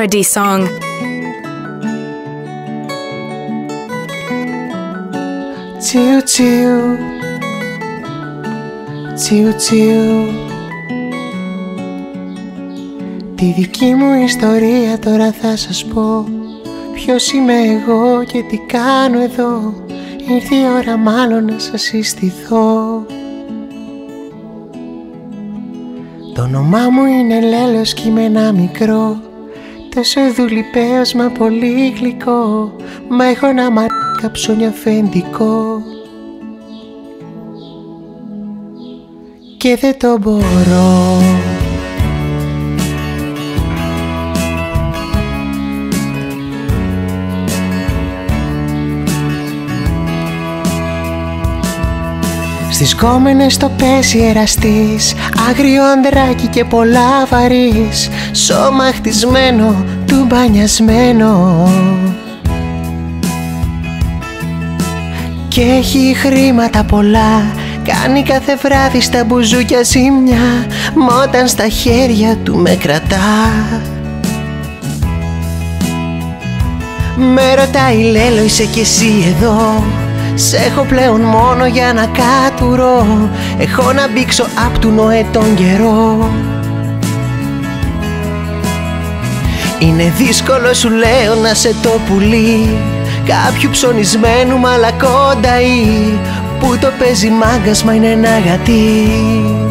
parody song. Τσιου τσιου Τσιου τσιου Τη δική μου ιστορία τώρα θα σας πω. Ποιος είμαι εγώ και τι κάνω εδώ. Ήρθε η ώρα μάλλον να σας συστηθώ. Το όνομά μου είναι Λέλος και είμαι ένα μικρό Τόσο δουλειπαίος μα πολύ γλυκό Μα έχω ένα μαρκα ψώνια αφεντικό. Και δεν το μπορώ Στις κόμενες το πέσει εραστής Άγριο ανδράκι και πολλά βαρύς Σώμα χτισμένο, του μπανιασμένο. Και έχει χρήματα πολλά Κάνει κάθε βράδυ στα μπουζούκια ζημιά Μ' όταν στα χέρια του με κρατά. Με ρωτάει Λέλο είσαι κι εσύ εδώ; Σ' έχω πλέον μόνο για να κατουρώ Έχω να μπήξω απ' του νοέ τον καιρό. Είναι δύσκολο σου λέω να σε το πουλί. Κάποιου ψωνισμένου μαλακόνταΐ Που το παίζει μάγκας μα είναι ένα γατί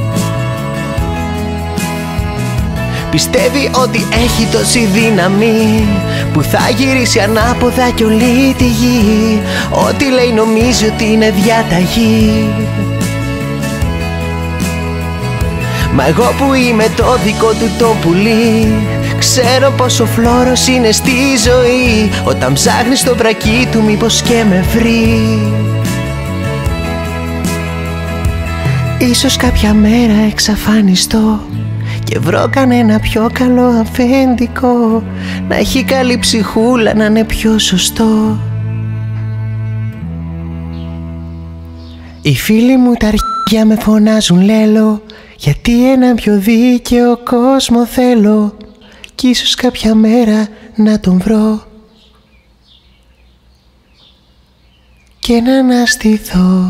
Πιστεύει ότι έχει τόση δύναμη Που θα γυρίσει ανάποδα κι όλη τη γη. Ό,τι λέει νομίζει ότι είναι διαταγή. Μα εγώ που είμαι το δικό του το πουλί Ξέρω πως ο φλόρος είναι στη ζωή. Όταν ψάχνεις το βρακί του μήπως και με βρεις. Ίσως κάποια μέρα εξαφανιστώ και βρω κανένα πιο καλό αφεντικό Να έχει καλή ψυχούλα να είναι πιο σωστό. Οι φίλοι μου τα αρχίδια με φωνάζουν λέλο Γιατί ένα πιο δίκαιο κόσμο θέλω. Κι ίσως κάποια μέρα να τον βρω Και να αναστηθώ